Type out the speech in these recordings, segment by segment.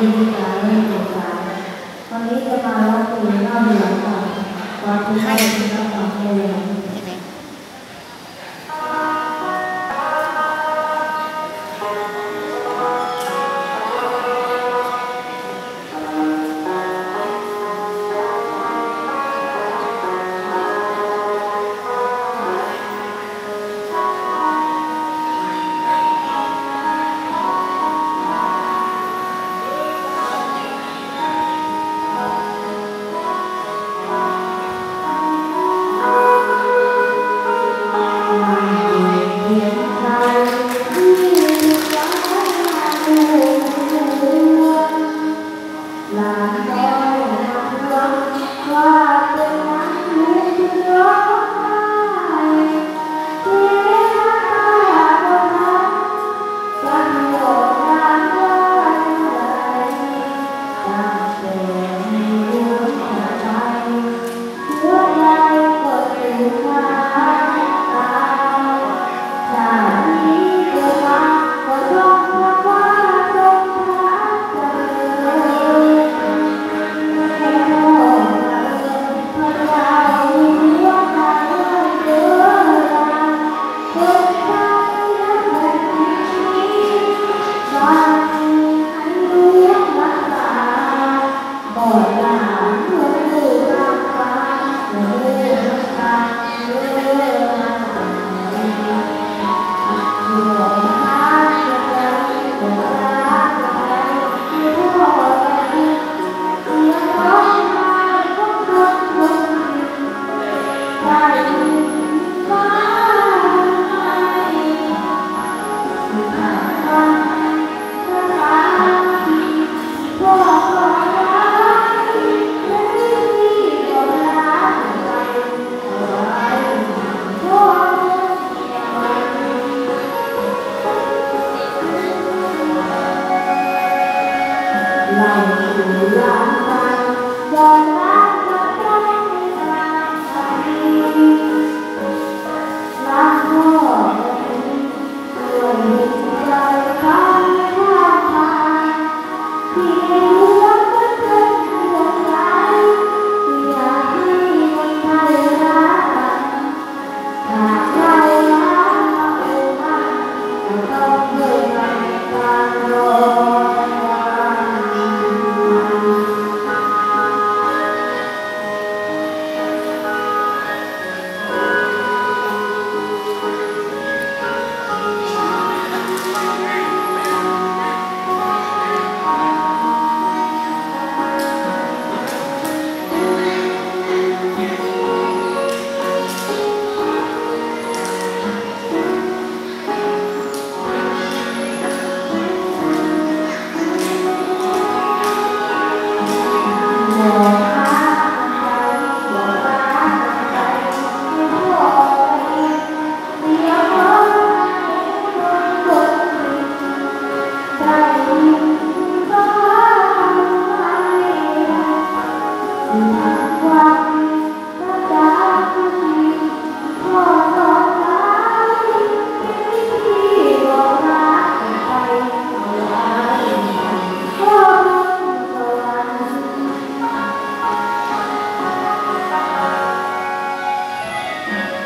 ครงการวันนี้จะมารับตัวเล่าหลังก่อนวันที่ให้ที่เราทำเอ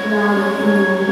Now, mm.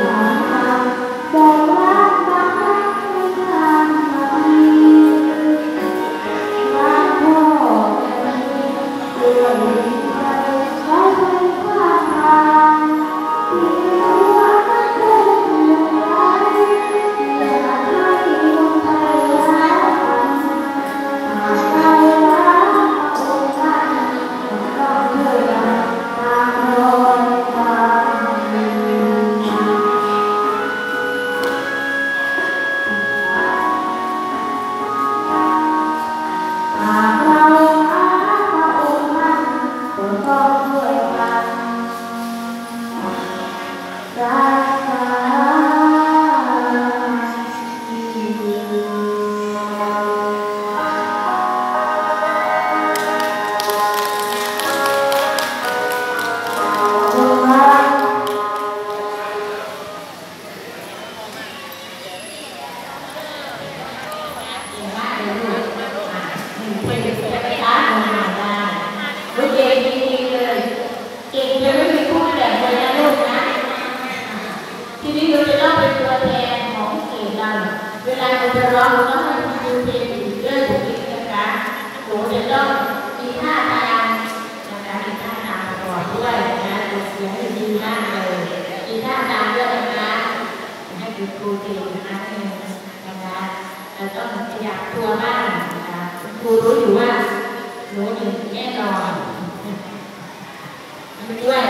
คือครูตีนะคะเองนะคะเราต้องขยับตัวบ้านนะคะครูรู้อยู่ว่ารู้อยู่งแน่นอนด้วย